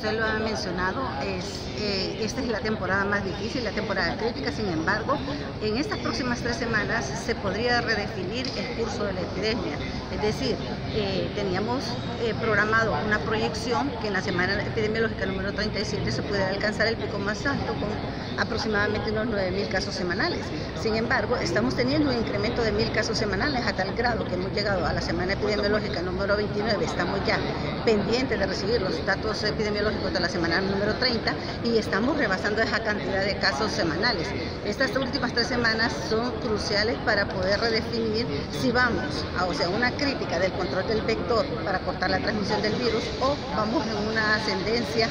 usted lo ha mencionado, es, eh, esta es la temporada más difícil, la temporada crítica, sin embargo, en estas próximas tres semanas se podría redefinir el curso de la epidemia. Es decir, eh, teníamos eh, programado una proyección que en la semana epidemiológica número 37 se pudiera alcanzar el pico más alto con aproximadamente unos 9.000 casos semanales. Sin embargo, estamos teniendo un incremento de 1.000 casos semanales a tal grado que hemos llegado a la semana epidemiológica número 29, estamos ya pendientes de recibir los datos epidemiológicos de la semana número 30 y estamos rebasando esa cantidad de casos semanales. Estas últimas tres semanas son cruciales para poder redefinir si vamos a o sea, una crítica del control del vector para cortar la transmisión del virus o vamos en una ascendencia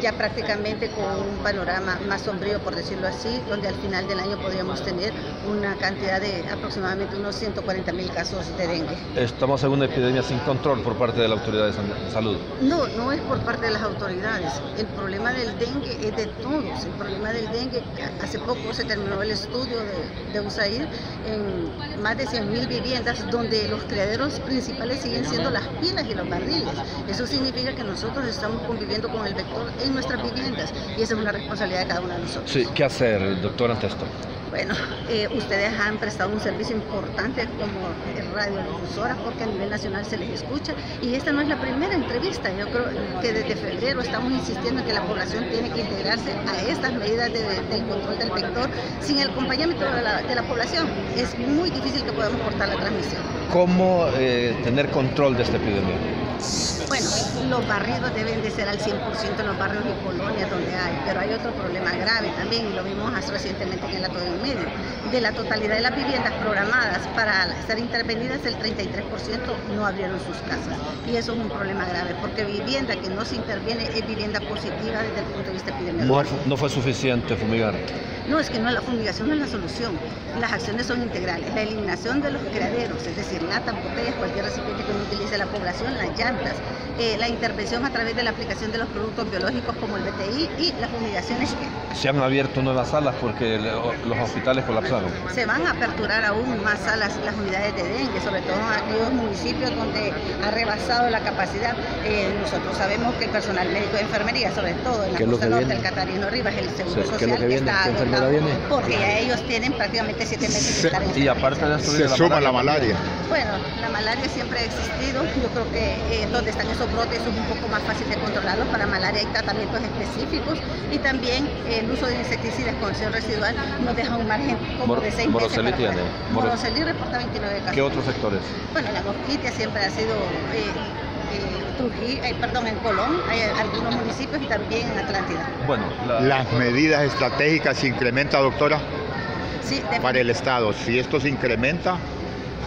ya prácticamente con un panorama más sombrío, por decirlo así, donde al final del año podríamos tener una cantidad de aproximadamente unos 140 mil casos de dengue. Estamos en una epidemia sin control por parte de la autoridad de salud. No, no es por parte de las autoridades. El problema del dengue es de todos. El problema del dengue, hace poco se terminó el estudio de, de USAID en más de 100 mil viviendas donde los criaderos principales siguen siendo las pilas y los barriles. Eso significa que nosotros estamos conviviendo con el vector en nuestras viviendas y esa es una responsabilidad de cada uno de nosotros. Sí, ¿qué hacer, doctor, ante esto? Bueno, eh, ustedes han prestado un servicio importante como radiodifusora porque a nivel nacional se les escucha y esta no es la primera entrevista. Yo creo que desde febrero estamos insistiendo en que la población tiene que integrarse a estas medidas de, del control del vector sin el acompañamiento de la, de la, población. Es muy difícil que podamos cortar la transmisión. ¿Cómo eh, tener control de esta epidemia? Bueno, los barridos deben de ser al 100% en los barrios y colonias donde hay, pero hay otro problema grave también y lo vimos recientemente en el Ato del Medio. De la totalidad de las viviendas programadas para ser intervenidas, el 33% no abrieron sus casas y eso es un problema grave porque vivienda que no se interviene es vivienda positiva desde el punto de vista epidemiológico. No fue suficiente fumigar. No, es que no, la fumigación no es la solución. Las acciones son integrales. La eliminación de los criaderos, es decir, latas, botellas, cualquier recipiente que no utilice la población, las llantas, eh, la intervención a través de la aplicación de los productos biológicos como el BTI y las fumigaciones que... Se han abierto nuevas salas porque los hospitales colapsaron. Se van a aperturar aún más salas las unidades de dengue, sobre todo en aquellos municipios donde ha rebasado la capacidad. Eh, nosotros sabemos que el personal médico de enfermería, sobre todo en la costa norte del Catarino Rivas, el Seguro Social, que está agotado porque ya ellos tienen prácticamente siete meses de estar en Y aparte de esto, se la suma malaria. la malaria. Bueno, la malaria siempre ha existido. Yo creo que eh, donde están esos brotes es un poco más fácil de controlarlos. Para malaria hay tratamientos específicos y también eh, el uso de insecticidas con acción residual nos deja un margen como Mor de seis meses. para tiene. Moro- Moroselí reporta 29 casos. ¿Qué otros sectores? Bueno, la mosquitia siempre ha sido eh, eh, Trujillo, eh, perdón, en Colón, hay algunos municipios y también en Atlántida. Bueno, la- Las medidas estratégicas se incrementa, doctora, Sí, para el Estado. Si esto se incrementa,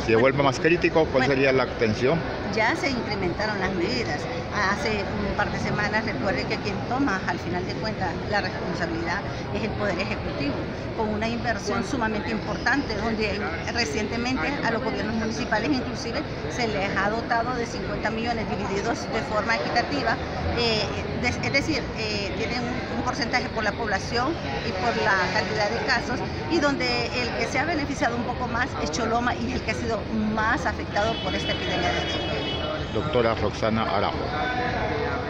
se vuelve más crítico, ¿cuál Bueno. sería la atención? ya se incrementaron las medidas. Hace un par de semanas, recuerde que quien toma al final de cuentas la responsabilidad es el Poder Ejecutivo, con una inversión sumamente importante, donde recientemente a los gobiernos municipales inclusive se les ha dotado de 50 millones divididos de forma equitativa, eh, es decir, eh, tienen un, un porcentaje por la población y por la cantidad de casos, y donde el que se ha beneficiado un poco más es Choloma y es el que ha sido más afectado por esta epidemia de dengue. Doctora Roxana Arajo.